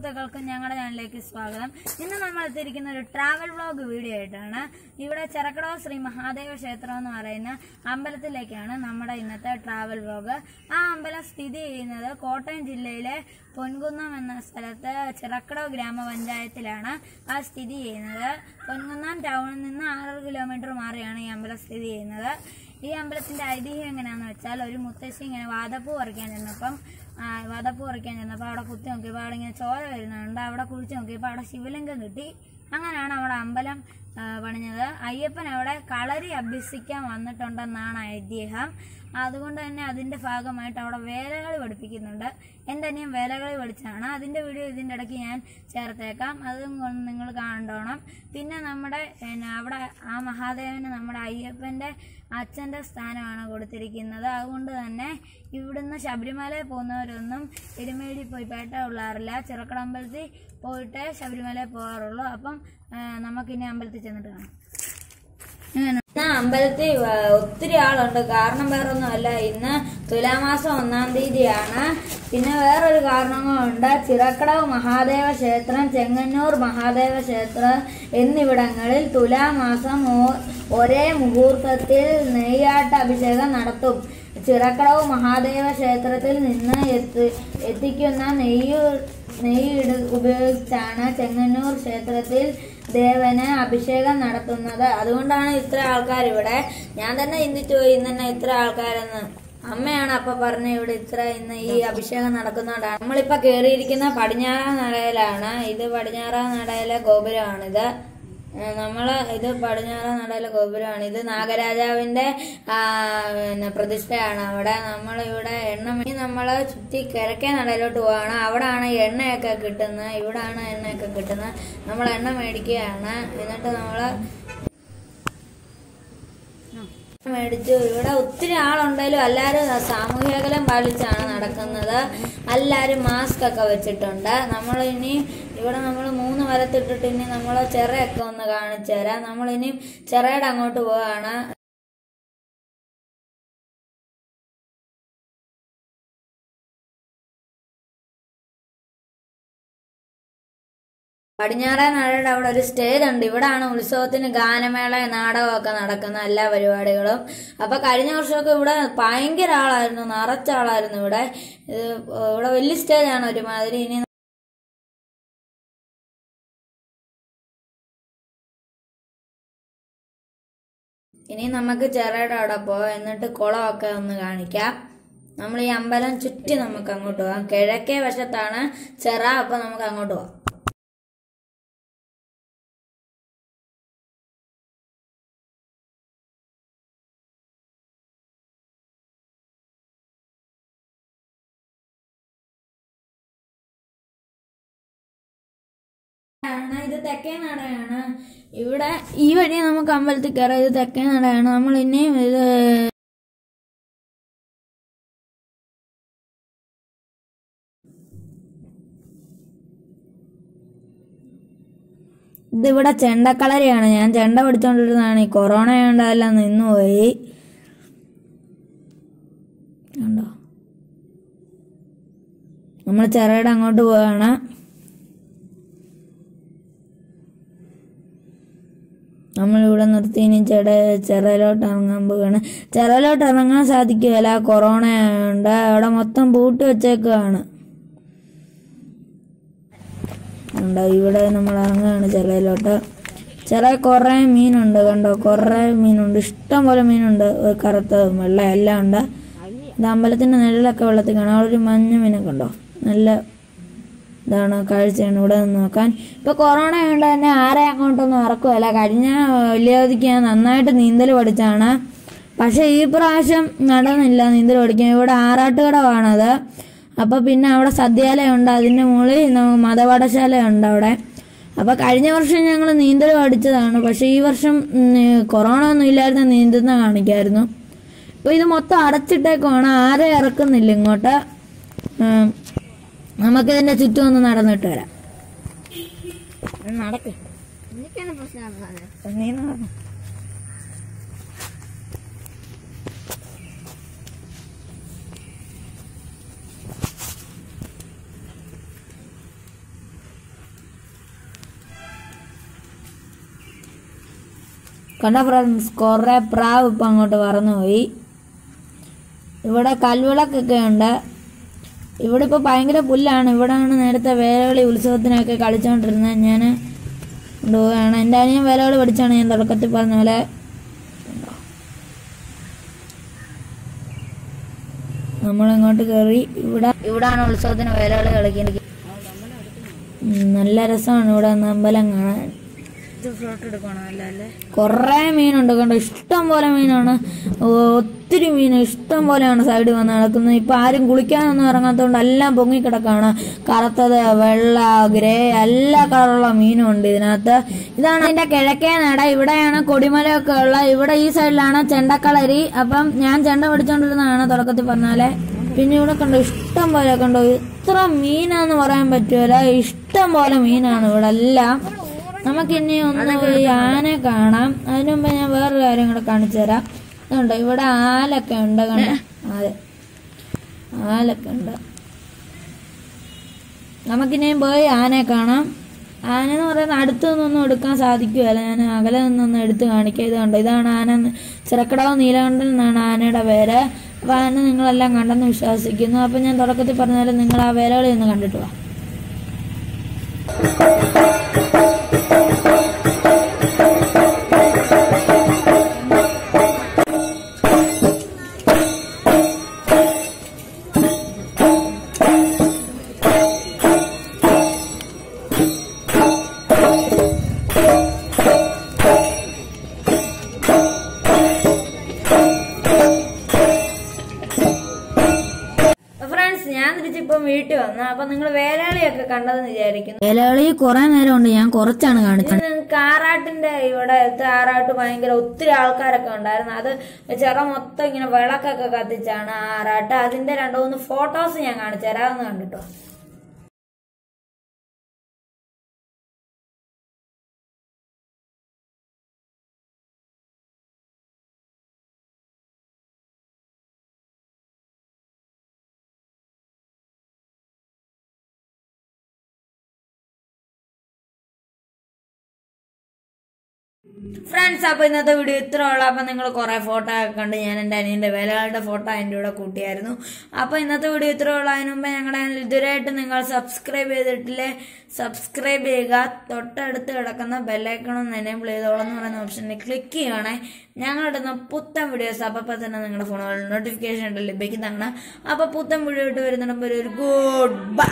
സുഹൃത്തുക്കൾക്കും ഞങ്ങളുടെ ചാനലിലേക്ക് സ്വാഗതം. ഇന്ന് നമ്മൾ എത്തിയിരിക്കുന്ന ഒരു ട്രാവൽ വ്ളോഗ് വീഡിയോ ആയിട്ടാണ്. ഇവിടെ ചെറക്കടവ് ശ്രീ മഹാദേവ ക്ഷേത്രം എന്ന് പറയുന്ന അമ്പലത്തിലേക്കാണ് നമ്മുടെ ഇന്നത്തെ ട്രാവൽ വ്ളോഗ് ആ അമ്പലം സ്ഥിതി ചെയ്യുന്നത് കോട്ടയം ജില്ലയിലെ പൊൻകുന്നം എന്ന സ്ഥലത്ത് ചിറക്കടവ് ഗ്രാമപഞ്ചായത്തിലാണ് ആ സ്ഥിതി ചെയ്യുന്നത്. പൊൻകുന്നം ടൗണിൽ നിന്ന് ആറ് കിലോമീറ്റർ മാറിയാണ് ഈ അമ്പലം സ്ഥിതി ചെയ്യുന്നത്. ഈ അമ്പലത്തിന്റെ ഐതിഹ്യം എങ്ങനെയാന്ന് വെച്ചാൽ ഒരു മുത്തശ്ശി ഇങ്ങനെ വാതപ്പൂ പറിക്കാൻ ചെന്നപ്പം ആ, വാതപ്പൂ പറിക്കാൻ ചെന്നപ്പോൾ അവിടെ കുത്തി നോക്കിയപ്പോൾ അവിടെ ഇങ്ങനെ ചോര വരുന്നുണ്ട്. അവിടെ കുഴിച്ച് നോക്കിയപ്പോൾ അവിടെ ശിവലിംഗം കിട്ടി. അങ്ങനെയാണ് അവിടെ അമ്പലം പണിഞ്ഞത്. അയ്യപ്പൻ അവിടെ കളരി അഭ്യസിക്കാൻ വന്നിട്ടുണ്ടെന്നാണ് ഐതിഹ്യം. അതുകൊണ്ട് തന്നെ അതിന്റെ ഭാഗമായിട്ട് അവിടെ വേലകളി പഠിപ്പിക്കുന്നുണ്ട്. എന്റെ അനിയൻ വേലകളി പഠിച്ചാണ്. അതിന്റെ വീഡിയോ ഇതിന്റെ ഇടയ്ക്ക് ഞാൻ ചേർത്തേക്കാം. അതും നിങ്ങൾ കണ്ടോണം പിന്നെ നമ്മുടെ അവിടെ ആ മഹാദേവന് നമ്മുടെ അയ്യപ്പന്റെ അച്ഛന്റെ സ്ഥാനമാണ് കൊടുത്തിരിക്കുന്നത്. അതുകൊണ്ട് തന്നെ ഇവിടുന്ന് ശബരിമലയിൽ പോകുന്നവരൊന്നും എരുമേടി പോയി പേട്ട ഉള്ളാറില്ല ചെറുക്കടമ്പലത്തിൽ പോയിട്ട് ശബരിമലയിൽ പോകാറുള്ളൂ. അപ്പം നമുക്കിനി അമ്പലത്തിൽ ചെന്നിട്ട് കാണാം. അമ്പലത്തിൽ ഒത്തിരി ആളുണ്ട്. കാരണം വേറൊന്നുമല്ല ഇന്ന് തുലാമാസം ഒന്നാം തീയതിയാണ്. പിന്നെ വേറൊരു കാരണങ്ങളുണ്ട്. ചിറക്കടവ് മഹാദേവ ക്ഷേത്രം ചെങ്ങന്നൂർ മഹാദേവ ക്ഷേത്രം എന്നിവിടങ്ങളിൽ തുലാമാസം ഒരേ മുഹൂർത്തത്തിൽ നെയ്യാട്ട അഭിഷേകം നടത്തും. ചിറക്കടവ് മഹാദേവ ക്ഷേത്രത്തിൽ നിന്ന് എത്തി എത്തിക്കുന്ന നെയ്യ് നെയ്യ് ഉപയോഗിച്ചാണ് ചെങ്ങന്നൂർ ക്ഷേത്രത്തിൽ ദേവന് അഭിഷേകം നടത്തുന്നത്. അതുകൊണ്ടാണ് ഇത്ര ആൾക്കാർ ഇവിടെ ഞാൻ തന്നെ ചിന്തിച്ചു പോയി ഇന്ന് തന്നെ ഇത്ര ആൾക്കാരെന്ന്. അമ്മയാണ് അപ്പൊ പറഞ്ഞ ഇവിടെ ഇത്ര ഇന്ന് ഈ അഭിഷേകം നടക്കുന്നതുകൊണ്ടാണ് നമ്മളിപ്പോ കേറിയിരിക്കുന്ന പടിഞ്ഞാറ നടയിലാണ്. ഇത് പടിഞ്ഞാറ നടയിലെ ഗോപുരമാണിത്. ഏഹ് നമ്മൾ ഇത് പടിഞ്ഞാറ നടയിലെ ഗോപുരമാണ്. ഇത് നാഗരാജാവിന്റെ പ്രതിഷ്ഠയാണ്. അവിടെ നമ്മൾ ഇവിടെ എണ്ണ ഇനി നമ്മൾ ചുറ്റി കിഴക്കേ നടയിലോട്ട് പോവാണ്. അവിടാണ് എണ്ണയൊക്കെ കിട്ടുന്നത്. ഇവിടാണ് എണ്ണയൊക്കെ കിട്ടുന്നത്. നമ്മൾ എണ്ണ മേടിക്കുകയാണ്. എന്നിട്ട് നമ്മൾ മേടിച്ചു. ഇവിടെ ഒത്തിരി ആളുണ്ടെങ്കിലും എല്ലാവരും സാമൂഹ്യ അകലം പാലിച്ചാണ് നടക്കുന്നത്. എല്ലാവരും മാസ്ക് ഒക്കെ വെച്ചിട്ടുണ്ട്. നമ്മൾ ഇനി ഇവിടെ നമ്മൾ മൂന്ന് വരത്തിട്ടിട്ട് ഇനി നമ്മൾ ചിറയൊക്കെ ഒന്ന് കാണിച്ചു തരാം. നമ്മൾ ഇനി ചിറയുടെ അങ്ങോട്ട് പോവാണ്. പടിഞ്ഞാറേ നാടയുടെ അവിടെ ഒരു സ്റ്റേജ് ഉണ്ട് ഇവിടാണ് ഉത്സവത്തിന് ഗാനമേള നാടകമൊക്കെ നടക്കുന്ന എല്ലാ പരിപാടികളും. അപ്പൊ കഴിഞ്ഞ വർഷമൊക്കെ ഇവിടെ ഭയങ്കര ആളായിരുന്നു നിറച്ച ആളായിരുന്നു ഇവിടെ. ഇവിടെ വലിയ സ്റ്റേജാണ് ഒരുമാതിരി. ഇനി ഇനി നമുക്ക് ചിറയുടെ അവിടെ പോവാം എന്നിട്ട് കുളമൊക്കെ ഒന്ന് കാണിക്കാം. നമ്മൾ ഈ അമ്പലം ചുറ്റി നമുക്ക് അങ്ങോട്ട് പോവാം കിഴക്കേ വശത്താണ് ചെറ അപ്പൊ നമുക്ക് അങ്ങോട്ട് പോവാം ആണ് ഇത് തെക്കേ നടയാണ് ഇവിടെ ഈ വഴി നമുക്ക് അമ്പലത്തിൽ കയറാം ഇത് തെക്കേ നടയാണ് നമ്മൾ ഇനിയും ഇത് ഇതിവിടെ ചെണ്ടക്കളരിയാണ്. ഞാൻ ചെണ്ട പിടിച്ചോണ്ടിരുന്നതാണ്. ഈ കൊറോണ ആയതുകൊണ്ടെല്ലാം നിന്നുപോയി. കണ്ടോ? നമ്മൾ ചെറുകിട അങ്ങോട്ട് പോവാണ്. നമ്മളിവിടെ നിർത്തി ഇനി ചെട ചിറയിലോട്ട് ഇറങ്ങാൻ പോവുകയാണ് ചിറയിലോട്ട് ഇറങ്ങാൻ സാധിക്കുകയില്ല കൊറോണ ഉണ്ട് അവിടെ മൊത്തം പൂട്ടി വെച്ചേക്കുകയാണ് ഇവിടെ നമ്മൾ ഇറങ്ങുകയാണ് ചിറയിലോട്ട്. ചില കുറേ മീനുണ്ട് കണ്ടോ കുറേ മീനുണ്ട്. ഇഷ്ടം പോലെ മീനുണ്ട്. ഒരു കറുത്തതും വെള്ള എല്ലാം ഉണ്ട്. ഇത് അമ്പലത്തിന്റെ നിഴലൊക്കെ വെള്ളത്തിൽ കാണാം. അവിടെ ഒരു മഞ്ഞ മീനൊക്കെ ഉണ്ടോ? നല്ല ഇതാണ് കാഴ്ചയാണ് ഇവിടെ നിന്ന് നോക്കാൻ. ഇപ്പൊ കൊറോണ ആയതുകൊണ്ട് തന്നെ ആരെ അങ്ങോട്ടൊന്നും ഇറക്കുമല്ല കഴിഞ്ഞ വലിയവധിക്ക് ഞാൻ നന്നായിട്ട് നീന്തൽ പഠിച്ചാണ്. പക്ഷേ ഈ പ്രാവശ്യം നടന്നില്ല നീന്തൽ പഠിക്കാൻ. ഇവിടെ ആറാട്ടുകടവാണത്. അപ്പൊ പിന്നെ അവിടെ സദ്യാലയമുണ്ട് അതിന്റെ മുകളിൽ മതപാഠശാലയുണ്ട് അവിടെ. അപ്പൊ കഴിഞ്ഞ വർഷം ഞങ്ങൾ നീന്തൽ പഠിച്ചതാണ്. പക്ഷേ ഈ വർഷം കൊറോണ ഒന്നും ഇല്ലായിരുന്നു നീന്തുന്ന കാണിക്കായിരുന്നു. ഇപ്പൊ ഇത് മൊത്തം അടച്ചിട്ടേക്കുവാണ്. ആരെ ഇറക്കുന്നില്ല ഇങ്ങോട്ട്. നമുക്ക് തന്നെ ചുറ്റും ഒന്ന് നടന്നിട്ട് വരാം. കണ്ട ഫ്രണ്ട്സ് കുറേ പ്രാവ് ഇപ്പം അങ്ങോട്ട് പറന്നുപോയി. ഇവിടെ കൽവിളക്കൊക്കെ ഉണ്ട്. ഇവിടെ ഇപ്പോൾ ഭയങ്കര പുല്ലാണ്. ഇവിടെയാണ് നേരത്തെ വേലകളി ഉത്സവത്തിനൊക്കെ കളിച്ചുകൊണ്ടിരുന്നത് ഞാൻ കൊണ്ടുപോവുകയാണ്. എന്റെ അനിയൻ വേലകളി പഠിച്ചാണ് ഞാൻ തുടക്കത്തിൽ പറഞ്ഞ പോലെ. നമ്മളിങ്ങോട്ട് കയറി ഇവിടെ ഇവിടാണ് ഉത്സവത്തിന് വേലകളി കളിക്കുന്നത് നല്ല രസമാണ് ഇവിടെ അമ്പലം കാണാൻ. കുറേ മീനുണ്ട് കണ്ടോ? ഇഷ്ടം പോലെ മീനാണ്. ഒത്തിരി മീൻ ഇഷ്ടം പോലെയാണ് സൈഡിൽ വന്ന് നടക്കുന്നത്. ഇപ്പൊ ആരും കുളിക്കാനൊന്നും ഇറങ്ങാത്തതുകൊണ്ട് എല്ലാം പൊങ്ങിക്കിടക്കാണ്. കറുത്തത് വെള്ള ഗ്രേ എല്ലാ കളറുള്ള മീനും ഉണ്ട് ഇതിനകത്ത്. ഇതാണ് അതിന്റെ കിഴക്കേ നട. ഇവിടെയാണ് കൊടിമലയൊക്കെ ഉള്ള ഇവിടെ ഈ സൈഡിലാണ് ചെണ്ടക്കളരി. അപ്പം ഞാൻ ചെണ്ട പിടിച്ചോണ്ടിരുന്നതാണ് തുടക്കത്തിൽ പറഞ്ഞാലെ. പിന്നെ ഇവിടെ കണ്ടോ ഇഷ്ടം പോലെ കണ്ടോ? ഇത്ര മീനാന്ന് പറയാൻ പറ്റുമല്ല ഇഷ്ടം പോലെ മീനാണ് ഇവിടെ എല്ലാം. നമുക്കിനി ഒന്ന് ഈ ആനെ കാണാം. അതിനു മുമ്പ് ഞാൻ വേറൊരു കാര്യം കൂടെ കാണിച്ചു തരാം. ഇതുണ്ട്. ഇവിടെ ആലൊക്കെ ഉണ്ട് കണ്ട? അതെ. ആലൊക്കെ ഉണ്ട്. നമുക്കിനി പോയി ആനയെ കാണാം. ആന എന്ന് പറയുന്നത് അടുത്തു നിന്നൊന്നും എടുക്കാൻ സാധിക്കുകയല്ല. ഞാൻ അകലെ നിന്നൊന്നും എടുത്ത് കാണിക്കുക ഇത് കണ്ടോ ഇതാണ് ആന ചിറക്കടവ് നീലകണ്ഠൻ എന്നാണ് ആനയുടെ പേര്. അപ്പോൾ ആന നിങ്ങളെല്ലാം കണ്ടെന്ന് വിശ്വസിക്കുന്നു. അപ്പം ഞാൻ തുടക്കത്തിൽ പറഞ്ഞാലും നിങ്ങൾ ആ വേലകളിൽ നിന്ന് കണ്ടിട്ട് വാ. വന്നു? അപ്പൊ നിങ്ങൾ വേലാളിയൊക്കെ കണ്ടതെന്ന് വിചാരിക്കുന്നു. വേലാളി കുറെ നേരം ഉണ്ട് ഞാൻ കുറച്ചാണ് കാണിച്ചത്. നിങ്ങൾക്ക് ആറാട്ടിന്റെ ഇവിടെ ആറാട്ട് ഭയങ്കര ഒത്തിരി ആൾക്കാരൊക്കെ ഉണ്ടായിരുന്നു. അത് ചിറ മൊത്തം ഇങ്ങനെ വിളക്കൊക്കെ കത്തിച്ചാണ് ആറാട്ട്. അതിന്റെ രണ്ടു മൂന്ന് ഫോട്ടോസ് ഞാൻ കാണിച്ചു തരാമെന്ന് കണ്ടിട്ടോ? ഫ്രണ്ട്സ് അപ്പൊ ഇന്നത്തെ വീഡിയോ ഇത്ര ഉള്ളു അപ്പൊ നിങ്ങൾ കുറെ ഫോട്ടോ ഒക്കെ കണ്ട് ഞാൻ എന്റെ അനിയന്റെ വേലകളുടെ ഫോട്ടോ അതിന്റെ കൂടെ കൂട്ടിയായിരുന്നു. അപ്പൊ ഇന്നത്തെ വീഡിയോ ഇത്ര ഉള്ളു അതിന് മുമ്പ് ഞങ്ങളുടെ ചാനൽ ഇതുവരെയായിട്ട് നിങ്ങൾ സബ്സ്ക്രൈബ് ചെയ്തിട്ടില്ലേ? സബ്സ്ക്രൈബ് ചെയ്യുക. തൊട്ടടുത്ത് കിടക്കുന്ന ബെല്ലൈക്കണം എനേബിൾ ചെയ്തോളം എന്ന് പറയുന്ന ഓപ്ഷനിൽ ക്ലിക്ക് ചെയ്യണേ ഞങ്ങളുടെ പുത്തൻ വീഡിയോസ് അപ്പൊ തന്നെ നിങ്ങളുടെ ഫോണുകളിൽ നോട്ടിഫിക്കേഷൻ ലഭിക്കുന്നതാണ് അപ്പൊ പുത്തൻ വീഡിയോ ഇട്ട് വരുന്നുണ്ടെങ്കിൽ ഒരു ഗുഡ് ബൈ